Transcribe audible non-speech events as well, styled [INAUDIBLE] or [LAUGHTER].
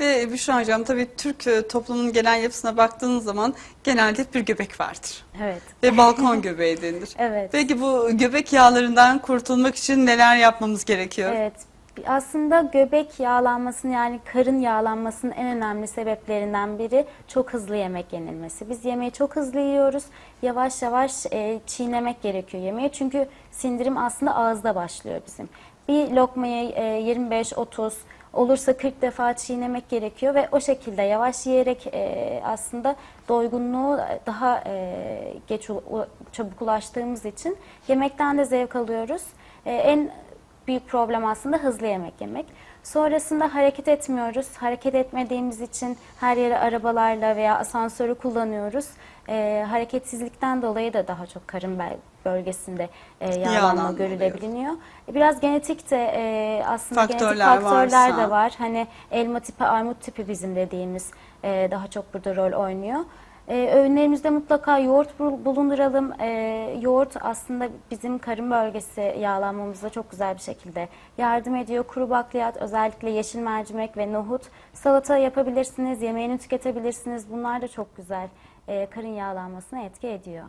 Ve Büşra Hocam tabii Türk e, toplumunun genel yapısına baktığınız zaman genelde hep bir göbek vardır. Evet. Ve balkon [LAUGHS] göbeği denir. Evet. Peki bu göbek yağlarından kurtulmak için neler yapmamız gerekiyor? Evet. Aslında göbek yağlanmasının yani karın yağlanmasının en önemli sebeplerinden biri çok hızlı yemek yenilmesi. Biz yemeği çok hızlı yiyoruz. Yavaş yavaş e, çiğnemek gerekiyor yemeği. Çünkü sindirim aslında ağızda başlıyor bizim. Bir lokmayı e, 25-30 olursa 40 defa çiğnemek gerekiyor ve o şekilde yavaş yiyerek e, aslında doygunluğu daha e, geç çabuk ulaştığımız için yemekten de zevk alıyoruz. E, en büyük problem aslında hızlı yemek yemek. Sonrasında hareket etmiyoruz. Hareket etmediğimiz için her yere arabalarla veya asansörü kullanıyoruz. Ee, hareketsizlikten dolayı da daha çok karın bölgesinde e, yağlanma Yağlanma görülebiliyor. E, Biraz genetik de e, aslında Faktörler genetik faktörler varsa. de var. Hani elma tipi, armut tipi bizim dediğimiz e, daha çok burada rol oynuyor. Ee, öğünlerimizde mutlaka yoğurt bul- bulunduralım. Ee, yoğurt aslında bizim karın bölgesi yağlanmamıza çok güzel bir şekilde yardım ediyor. Kuru bakliyat, özellikle yeşil mercimek ve nohut. Salata yapabilirsiniz, yemeğini tüketebilirsiniz. Bunlar da çok güzel e, karın yağlanmasına etki ediyor.